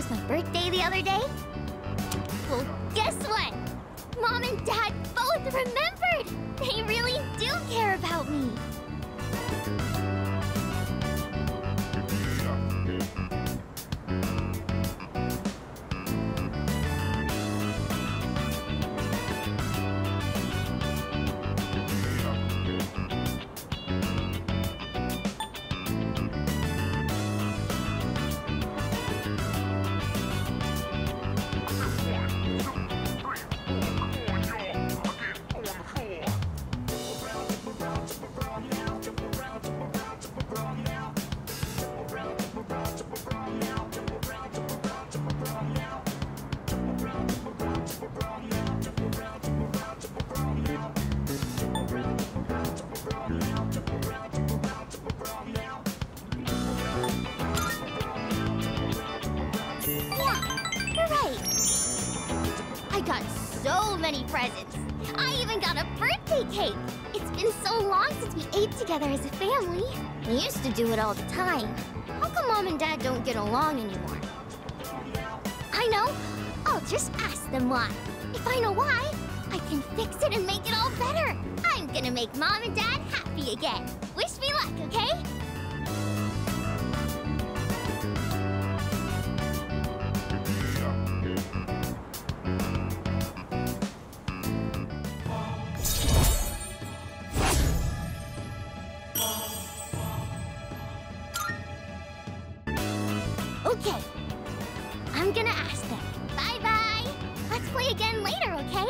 was my birthday the other day? Well, guess what? Mom and Dad both remembered! They really got so many presents. I even got a birthday cake. It's been so long since we ate together as a family. We used to do it all the time. How come Mom and Dad don't get along anymore? I know. I'll just ask them why. If I know why, I can fix it and make it all better. I'm gonna make Mom and Dad happy again. Wish me luck, okay? Okay. I'm gonna ask them. Bye-bye. Let's play again later, okay?